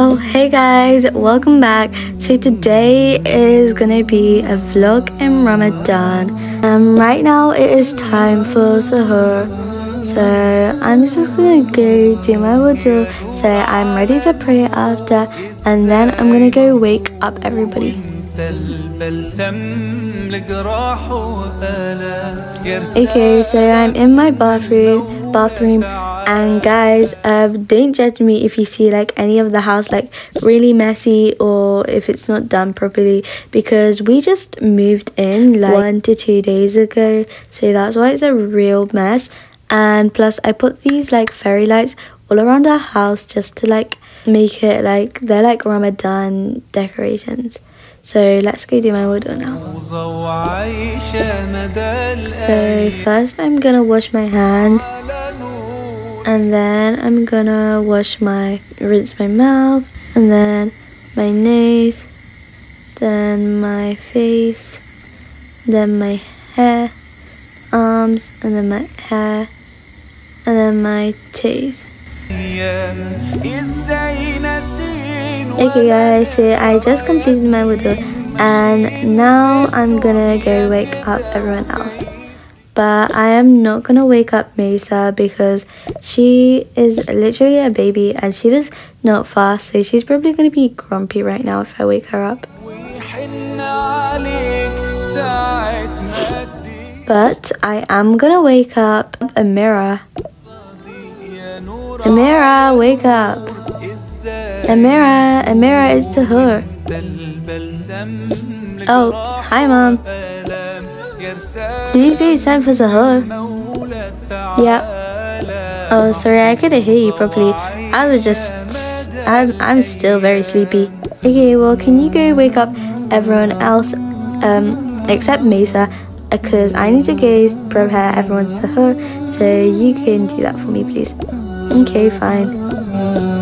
Oh hey guys, welcome back. So today is gonna be a vlog in Ramadan. Um, right now it is time for suhoor. So I'm just gonna go do my wudu. So I'm ready to pray after, and then I'm gonna go wake up everybody. Okay, so I'm in my bathroom, bathroom, and guys, uh, don't judge me if you see like any of the house like really messy or if it's not done properly because we just moved in like one to two days ago, so that's why it's a real mess. And plus, I put these like fairy lights all around our house just to like make it like they're like Ramadan decorations. So let's go do my wudu now. So first I'm gonna wash my hands and then I'm gonna wash my rinse my mouth and then my nose then my face then my hair arms and then my hair and then my teeth Okay guys, so I just completed my wudu and now I'm gonna go wake up everyone else. But I am not gonna wake up Mesa because she is literally a baby and she does not fast so she's probably gonna be grumpy right now if I wake her up. But I am gonna wake up Amira. Amira, wake up. Amira, Amira is to her. Oh, hi mom. Did you say it's time for Sahur? Yeah. Oh, sorry, I couldn't hear you properly. I was just... I'm, I'm still very sleepy. Okay, well, can you go wake up everyone else, um, except Mesa, because I need to go prepare everyone's Sahur, so you can do that for me, please. Okay, fine.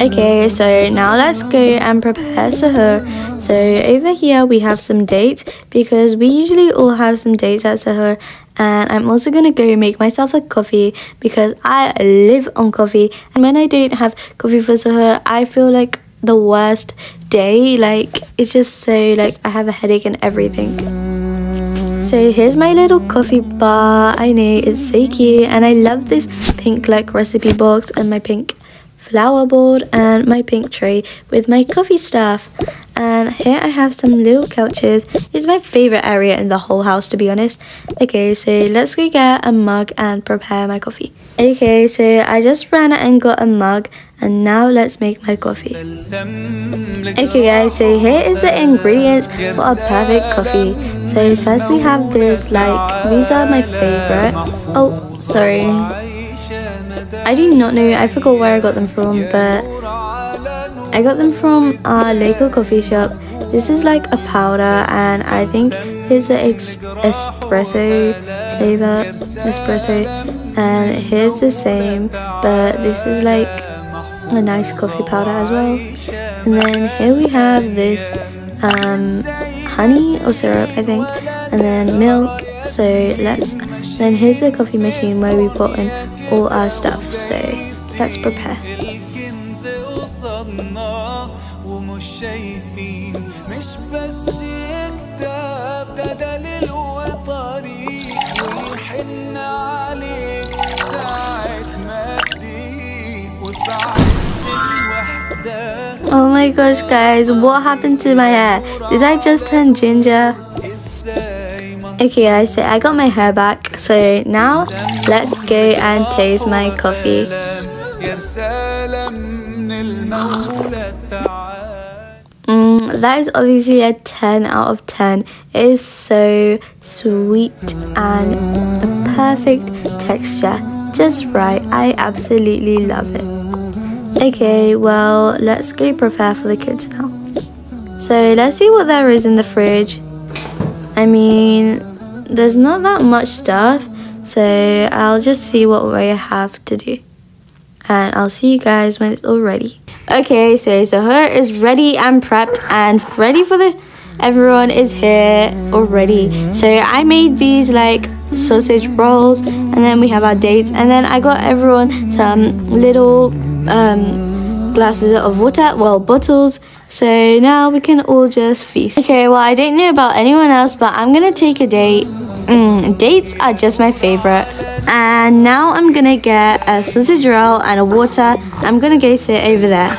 Okay, so now let's go and prepare Sahur. So over here we have some dates because we usually all have some dates at Sahur and I'm also to go make myself a coffee because I live on coffee and when I don't have coffee for Sahur I feel like the worst day like it's just so like I have a headache and everything. So here's my little coffee bar. I know it's so cute and I love this pink like recipe box and my pink flower board and my pink tray with my coffee stuff. And here I have some little couches. It's my favorite area in the whole house to be honest. Okay, so let's go get a mug and prepare my coffee. Okay, so I just ran and got a mug and now let's make my coffee. Okay guys, so here is the ingredients for a perfect coffee. So first we have this, like, these are my favorite. Oh, sorry. I do not know, I forgot where I got them from, but I got them from our local coffee shop. This is like a powder and I think it's an espresso flavor, espresso. And here's the same, but this is like a nice coffee powder as well. And then here we have this um, honey or syrup, I think, and then milk. So let's, then here's the coffee machine where we put in all our stuff. So let's prepare. Oh my gosh guys, what happened to my hair? Did I just turn ginger? Okay guys, so I got my hair back. So now let's go and taste my coffee. Mm, that is obviously a 10 out of 10. It is so sweet and a perfect texture. Just right. I absolutely love it. Okay, well, let's go prepare for the kids now. So let's see what there is in the fridge. I mean, there's not that much stuff, so I'll just see what we have to do. And I'll see you guys when it's all ready. Okay, so Sahur is ready and prepped and ready for the everyone is here already. So I made these like sausage rolls and then we have our dates and then I got everyone some little um, glasses of water, well bottles. So now we can all just feast. Okay, well I don't know about anyone else but I'm gonna take a date. Mm, dates are just my favorite. And now I'm gonna get a sausage roll and a water. I'm gonna go sit over there.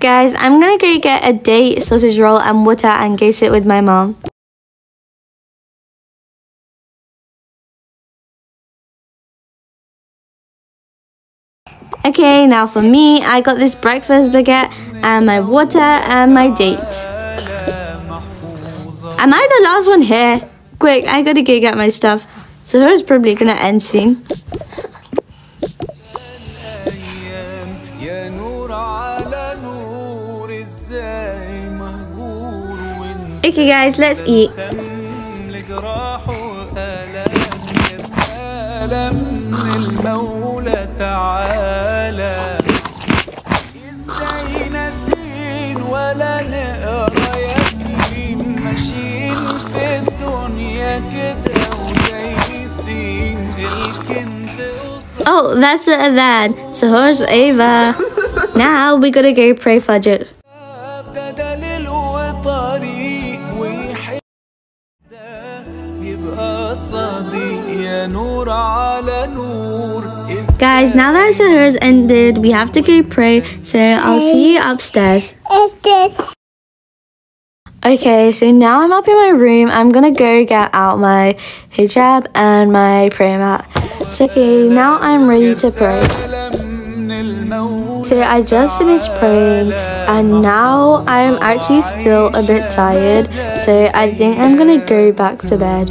Guys, I'm gonna go get a date, sausage roll and water and go sit with my mom. Okay, now for me, I got this breakfast baguette and my water and my date. Am I the last one here? Quick, I gotta go get my stuff. Sahur's probably gonna end soon. Okay guys, let's eat. Oh, that's the adhan. So here's Ava. now we gotta go pray Fajr. Guys, now that Sahur's ended, we have to go pray, so I'll see you upstairs. Okay, so now I'm up in my room. I'm gonna go get out my hijab and my prayer mat. So okay, now I'm ready to pray. So I just finished praying and now I'm actually still a bit tired. So I think I'm gonna go back to bed.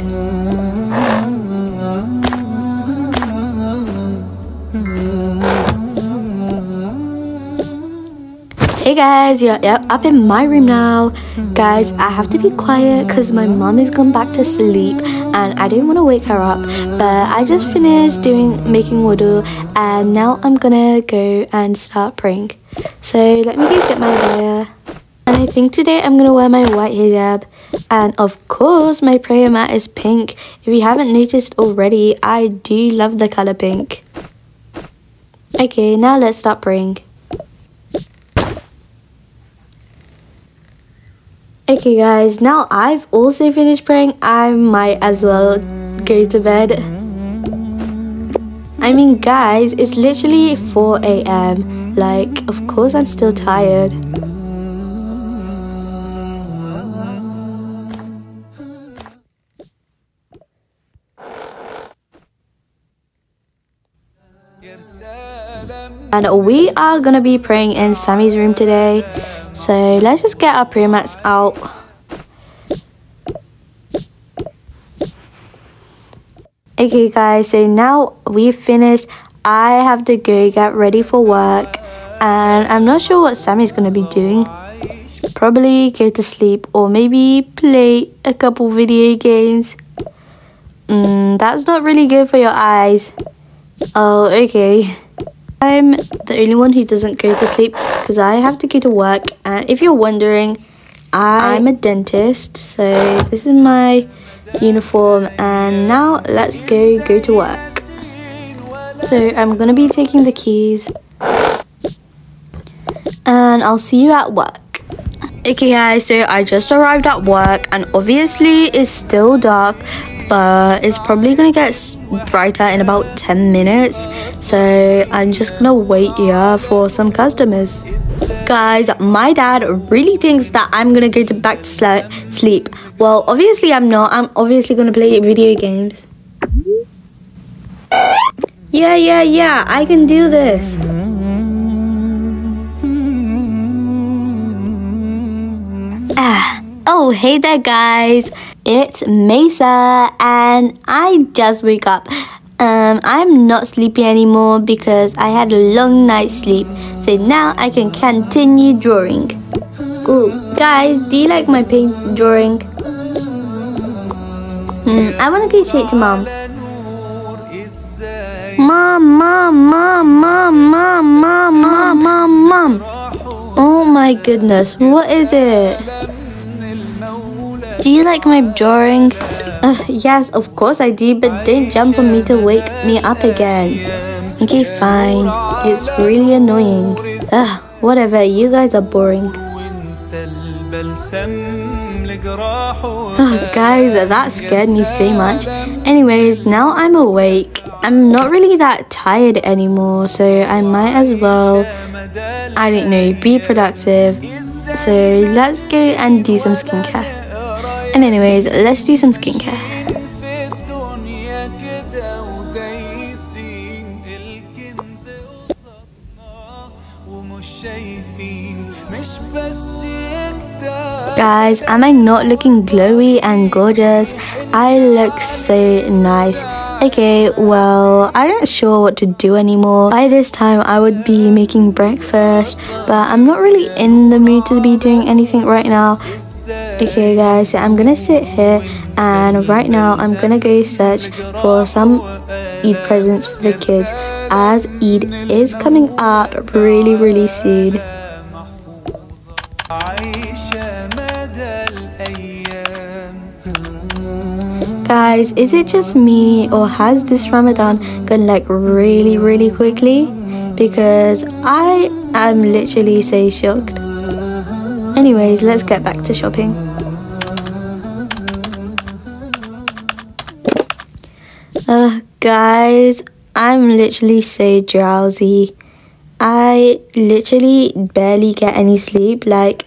Hey guys, you're up in my room now. Guys, I have to be quiet because my mom is gone back to sleep and I didn't want to wake her up. But I just finished doing making wudu and now I'm gonna go and start praying. So let me go get my prayer. And I think today I'm gonna wear my white hijab. And of course, my prayer mat is pink. If you haven't noticed already, I do love the color pink. Okay, now let's start praying. Okay guys, now I've also finished praying, I might as well go to bed. I mean guys, it's literally 4 a.m. Like, of course I'm still tired. And we are gonna be praying in Sammy's room today. So let's just get our prayer mats out. Okay guys, so now we've finished. I have to go get ready for work and I'm not sure what Sammy's going to be doing. Probably go to sleep or maybe play a couple video games. Mm, that's not really good for your eyes. Oh, okay. I'm the only one who doesn't go to sleep because I have to go to work. And if you're wondering, I'm a dentist. So this is my uniform. And now let's go go to work. So I'm to be taking the keys. And I'll see you at work. Okay guys, so I just arrived at work and obviously it's still dark but it's probably gonna get brighter in about 10 minutes. So i'm just gonna wait here for some customers. Guys my dad really thinks that i'm gonna go to back to sleep. Well obviously i'm not. I'm obviously gonna play video games. Yeah yeah yeah i can do this. Ah Oh, hey there, guys. It's Mesa, and I just woke up. Um, I'm not sleepy anymore because I had a long night's sleep. So now I can continue drawing. Oh, guys, do you like my paint drawing? Hmm, I want to go straight to mom. Mom, mom, mom, mom, mom, mom, mom, mom, mom. Oh my goodness, what is it? Do you like my drawing? Uh, yes, of course I do, but don't jump on me to wake me up again. Okay, fine. It's really annoying. Ugh, whatever, you guys are boring. Oh, guys, that scared me so much. Anyways, now I'm awake. I'm not really that tired anymore, so I might as well, I don't know, be productive. So let's go and do some skincare. And anyways, let's do some skincare. Guys, am I not looking glowy and gorgeous? I look so nice. Okay, well, I'm not sure what to do anymore. By this time, I would be making breakfast, but I'm not really in the mood to be doing anything right now. Okay, guys, I'm gonna sit here and right now I'm gonna go search for some Eid presents for the kids as Eid is coming up really, really soon. Guys, is it just me or has this Ramadan gone like really really quickly? Because I am literally so shocked. Anyways, let's get back to shopping. Uh, guys, I'm literally so drowsy. I literally barely get any sleep. Like,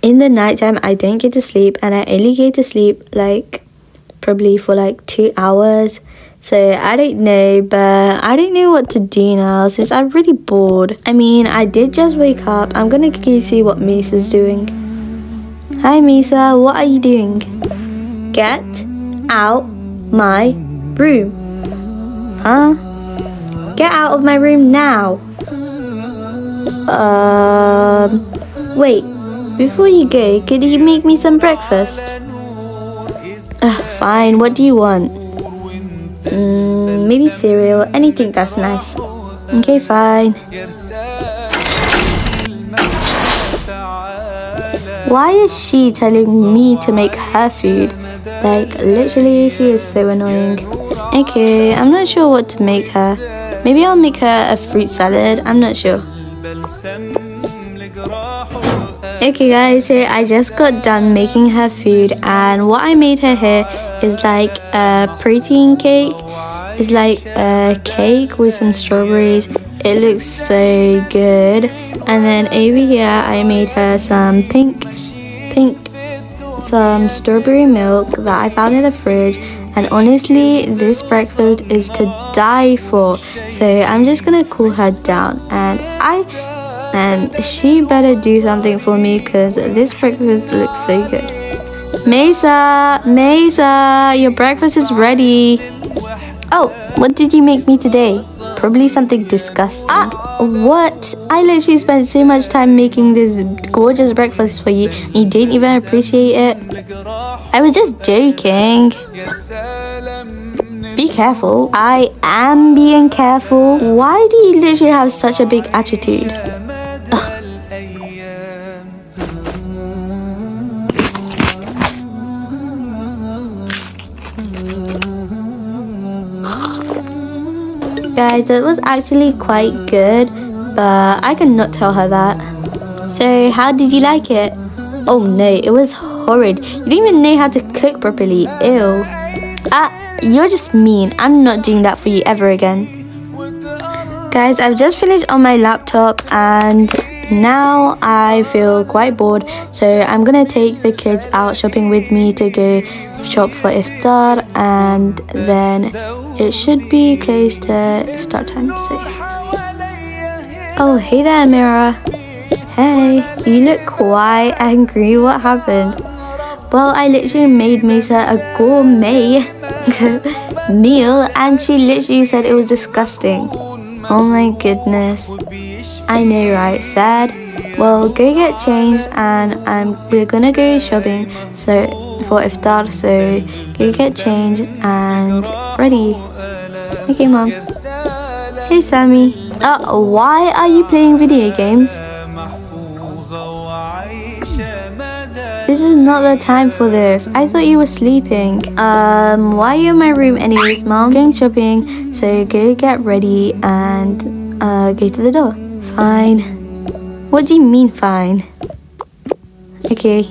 in the nighttime, I don't get to sleep, and I only get to sleep like probably for like two hours. So I don't know, but I don't know what to do now since I'm really bored. I mean, I did just wake up. I'm gonna go see what Misa's doing. Hi Misa, what are you doing? Get out my room. Huh? Get out of my room now. Um, wait, before you go, could you make me some breakfast? Ugh, fine, what do you want? Mm, maybe cereal, anything that's nice. Okay, fine. Why is she telling me to make her food? Like, literally, she is so annoying. Okay, I'm not sure what to make her. Maybe I'll make her a fruit salad, I'm not sure. Okay guys, so I just got done making her food and what I made her here is like a protein cake. It's like a cake with some strawberries. It looks so good. And then over here I made her some pink, pink, some strawberry milk that I found in the fridge. And honestly, this breakfast is to die for. So I'm just gonna cool her down and I and she better do something for me because this breakfast looks so good. Mesa, Mesa, your breakfast is ready. Oh, what did you make me today? Probably something disgusting. Ah, what? I literally spent so much time making this gorgeous breakfast for you and you didn't even appreciate it. I was just joking. Be careful. I am being careful. Why do you literally have such a big attitude? Guys, it was actually quite good, but I cannot tell her that. So, how did you like it? Oh no, it was horrid. You didn't even know how to cook properly. Ew. Ah, you're just mean. I'm not doing that for you ever again. Guys, I've just finished on my laptop and now I feel quite bored. So I'm gonna take the kids out shopping with me to go shop for iftar and then it should be close to iftar time so oh hey there Mira. Hey you look quite angry. What happened? Well I literally made Misa a gourmet meal and she literally said it was disgusting. Oh my goodness I know right sad well go get changed and um, we're gonna go shopping so for iftar so go get changed and ready okay mom hey sammy uh why are you playing video games this is not the time for this. I thought you were sleeping. Um, why are you in my room anyways, mom? Going shopping, so go get ready and uh, go to the door. Fine. What do you mean fine? Okay.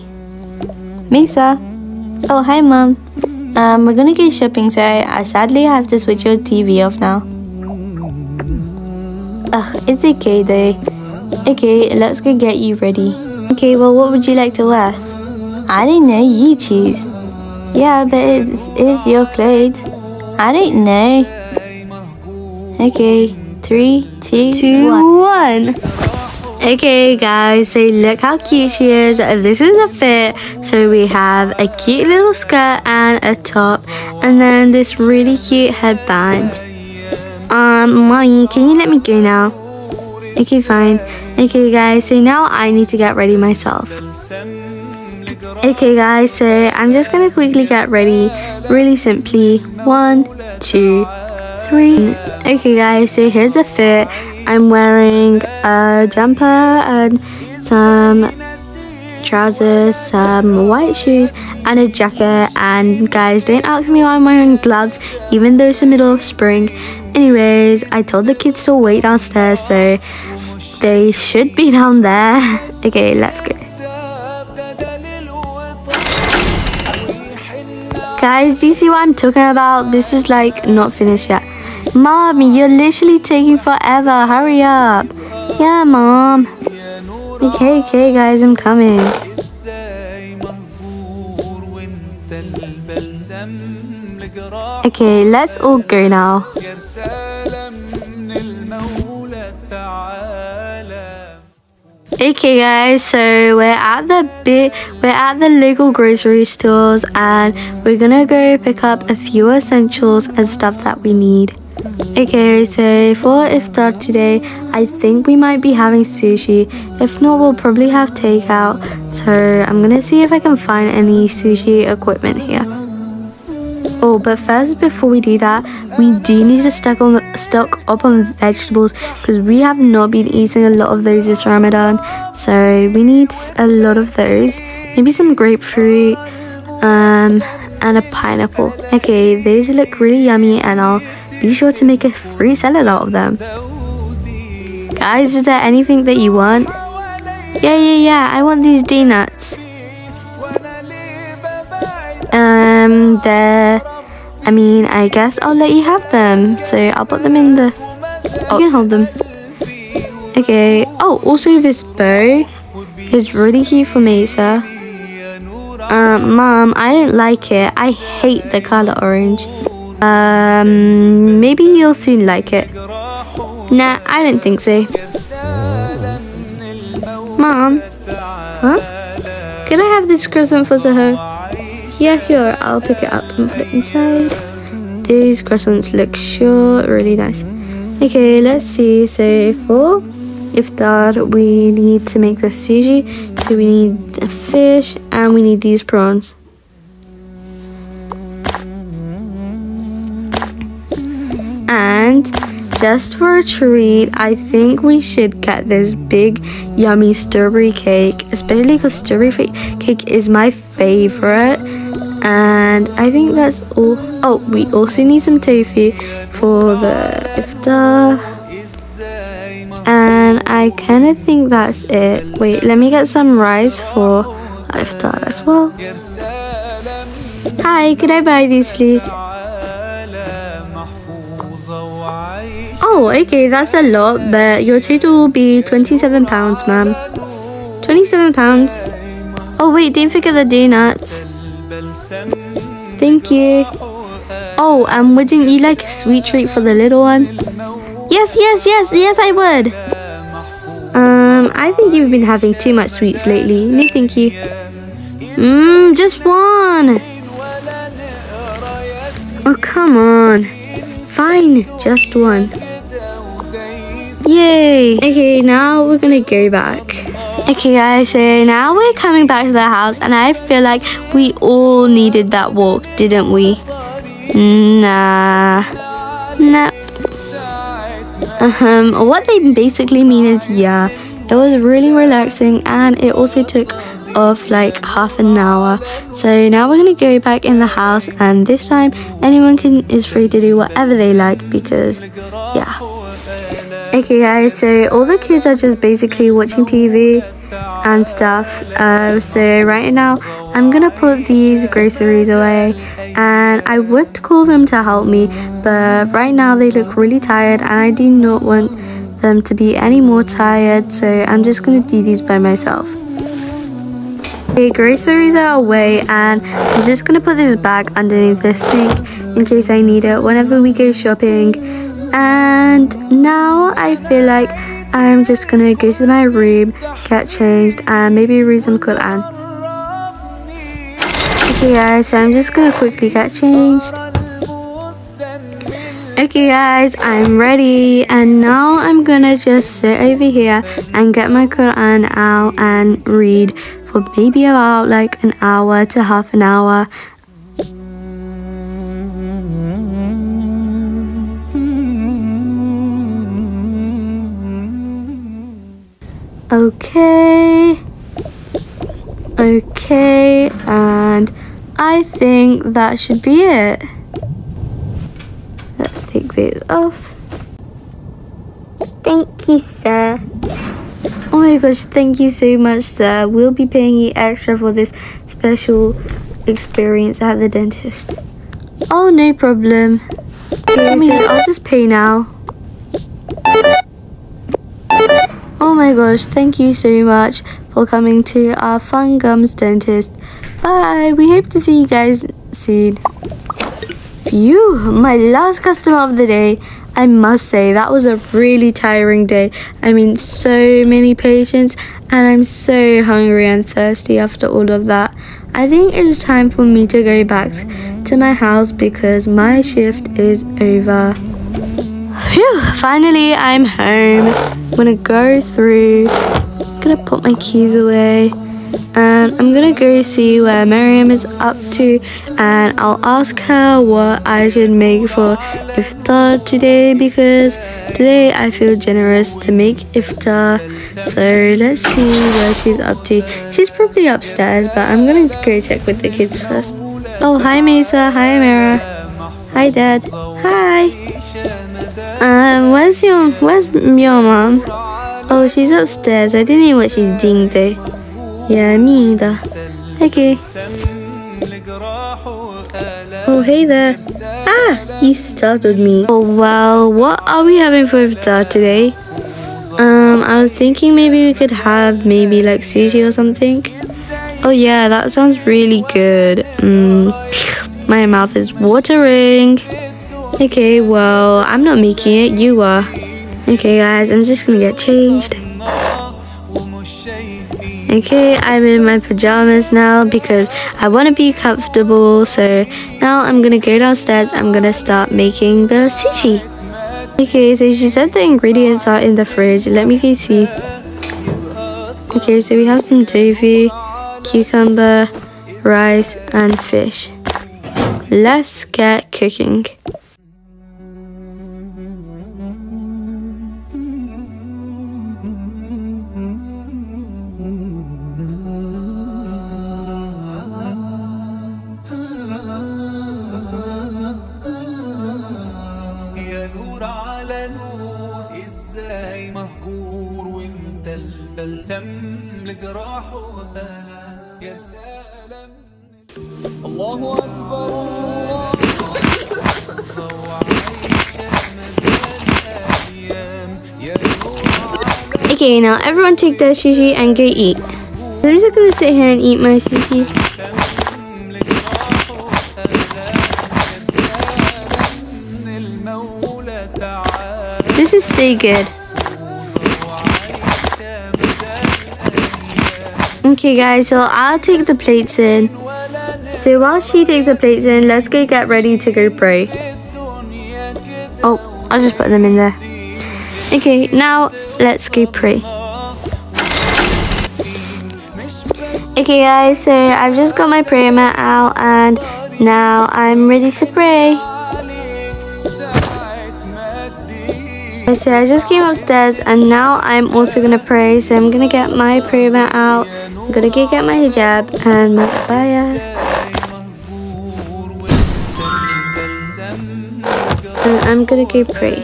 Mesa. Oh, hi, mom. Um, we're gonna go shopping, so I sadly have to switch your TV off now. Ugh, it's okay though. Okay, let's go get you ready. Okay, well, what would you like to wear? I don't know, you choose. Yeah, but it's, it's your clothes. I don't know. Okay, three, two, two one. one. Okay guys, so look how cute she is. This is a fit. So we have a cute little skirt and a top and then this really cute headband. Um, mommy, can you let me go now? Okay, fine. Okay guys, so now I need to get ready myself. Okay guys, so I'm just gonna quickly get ready really simply. One, two, Okay guys, so here's the fit. I'm wearing a jumper and some trousers, some white shoes and a jacket and guys don't ask me why I'm wearing gloves even though it's the middle of spring. Anyways, I told the kids to wait downstairs so they should be down there. okay, let's go. Guys, do you see what I'm talking about? This is like not finished yet. Mom, you're literally taking forever. Hurry up. Yeah, Mom. Okay, okay, guys, I'm coming. Okay, let's all go now. Okay guys, so we're at the bit we're at the local grocery stores and we're gonna go pick up a few essentials and stuff that we need. Okay, so for iftar today, I think we might be having sushi. If not, we'll probably have takeout. So I'm gonna see if I can find any sushi equipment here. Oh, but first, before we do that, we do need to stock, on, stock up on vegetables because we have not been eating a lot of those this Ramadan. So we need a lot of those. Maybe some grapefruit um, and a pineapple. Okay, those look really yummy and I'll be sure to make a free salad out of them. Guys, is there anything that you want? Yeah, yeah, yeah, I want these donuts. Um, the I mean, I guess I'll let you have them. So I'll put them in the... Oh. You can hold them. Okay. Oh, also this bow is really cute for Mesa. Um, Mom, I don't like it. I hate the color orange. Um, maybe you'll soon like it. Nah, I don't think so. Mom? Huh? Can I have this crescent for Sahar? Yeah, sure. I'll pick it up and put it inside. These croissants look sure really nice. Okay, let's see. So for iftar, we need to make the sushi. So we need the fish and we need these prawns. And just for a treat, I think we should get this big, yummy strawberry cake, especially because strawberry cake is my favorite. And I think that's all oh we also need some tofu for the iftar and I kind of think that's it. Wait let me get some rice for iftar as well. Hi could I buy these please oh okay that's a lot but your total will be 27 pounds ma'am 27 pounds oh wait don't forget the donuts Thank you. Oh, um, wouldn't you like a sweet treat for the little one? Yes, yes, yes, yes, I would. Um, I think you've been having too much sweets lately. No, thank you. Mmm, just one. Oh, come on. Fine, just one. Yay. Okay, now we're gonna go back. Okay guys, so now we're coming back to the house and I feel like we all needed that walk, didn't we? Nah. Nah. Um, what they basically mean is yeah, it was really relaxing and it also took off like half an hour so now we're gonna go back in the house and this time anyone can is free to do whatever they like because yeah okay guys so all the kids are just basically watching tv and stuff uh, so right now i'm gonna put these groceries away and i would call them to help me but right now they look really tired and i do not want them to be any more tired so i'm just gonna do these by myself Okay, groceries are away and I'm just gonna put this bag underneath the sink in case I need it whenever we go shopping. And now I feel like I'm just gonna go to my room, get changed and maybe read some Quran. Okay guys, so I'm just gonna quickly get changed. Okay guys, I'm ready and now I'm gonna just sit over here and get my Quran out and read for maybe about like an hour to half an hour. Okay. Okay, and I think that should be it. Let's take these off. Thank you, sir. Oh my gosh, thank you so much, sir. We'll be paying you extra for this special experience at the dentist. Oh, no problem. So I'll just pay now. My gosh, thank you so much for coming to our Fun Gums dentist. Bye, we hope to see you guys soon. You, my last customer of the day. I must say that was a really tiring day. I mean, so many patients, and I'm so hungry and thirsty after all of that. I think it is time for me to go back to my house because my shift is over. Phew, finally I'm home. I'm gonna go through, I'm gonna put my keys away. And I'm gonna go see where Miriam is up to and I'll ask her what I should make for iftar today because today I feel generous to make iftar. So let's see where she's up to. She's probably upstairs but I'm gonna go check with the kids first. Oh hi Mesa. Hi Mara hi dad. Hi um where's your where's your mom oh she's upstairs I didn't know what she's doing though yeah, me either. Okay. Oh, hey there. Ah, you startled me. Oh, well, what are we having for iftar today? Um, I was thinking maybe we could have maybe like sushi or something. Oh yeah, that sounds really good. Mm, my mouth is watering. Okay, well, I'm not making it, you are. Okay guys, I'm just gonna get changed. Okay, I'm in my pajamas now because I want to be comfortable. So now I'm going to go downstairs. I'm going to start making the sushi. Okay, so she said the ingredients are in the fridge. Let me see. Okay, so we have some tofu, cucumber, rice, and fish. Let's get cooking. البلسم لجراح وهلا يا سلام الله اكبر الله اكبر وعايشه مدى الايام يا نور على Okay, now everyone take their sushi and go eat. I'm just gonna sit here and eat my sushi. المولى تعالى This is so good. Okay guys, so I'll take the plates in. So while she takes the plates in, let's go get ready to go pray. Oh, I'll just put them in there. Okay, now let's go pray. Okay guys, so I've just got my prayer mat out and now I'm ready to pray. So I just came upstairs and now I'm also gonna pray. So I'm gonna get my prayer mat out gonna get my hijab and my baya. And I'm gonna go pray.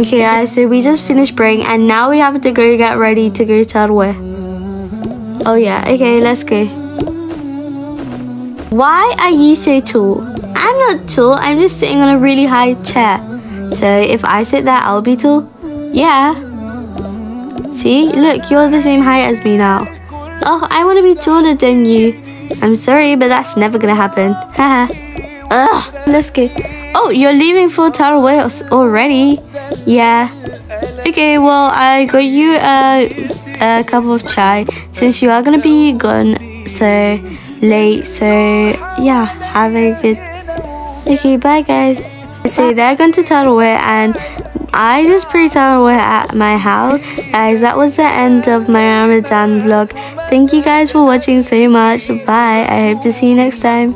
Okay guys, so we just finished praying and now we have to go get ready to go to Tarawih. Oh yeah, okay, let's go. Why are you so tall? I'm not tall, I'm just sitting on a really high chair. So if I sit there, I'll be tall? Yeah. See, look, you're the same height as me now. Oh, I want to be taller than you. I'm sorry, but that's never gonna happen. Haha. Ugh, let's go. Oh, you're leaving for Tarawih already? Yeah. Okay, well, I got you a, a cup of chai since you are gonna be gone so late. So, yeah, have a good. Okay, bye, guys. So, they're going to Tarawih and I just prayed Tarawih at my house. Guys, that was the end of my Ramadan vlog. Thank you guys for watching so much. Bye. I hope to see you next time.